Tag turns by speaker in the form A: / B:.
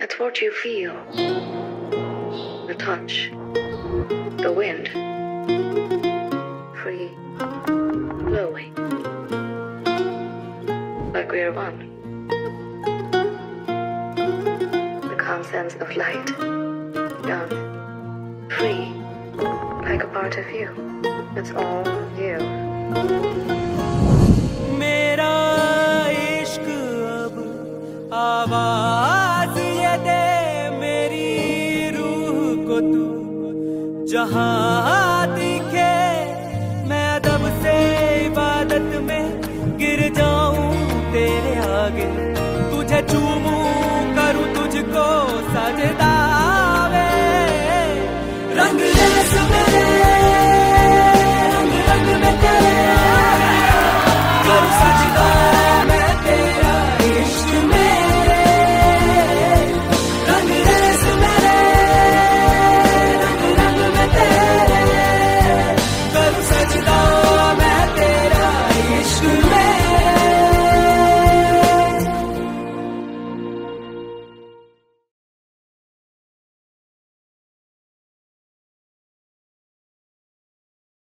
A: That's what you feel. The touch, the wind, free, flowing, like we're one. The calm sense of light, young, free, like a part of you. It's all you.
B: मेरा इश्क अब आवाज को तू जहाँ दिखे, मैं अदब से इबादत में गिर जाऊँ तेरे आगे। तुझे चूमू, करूँ तुझको सजदा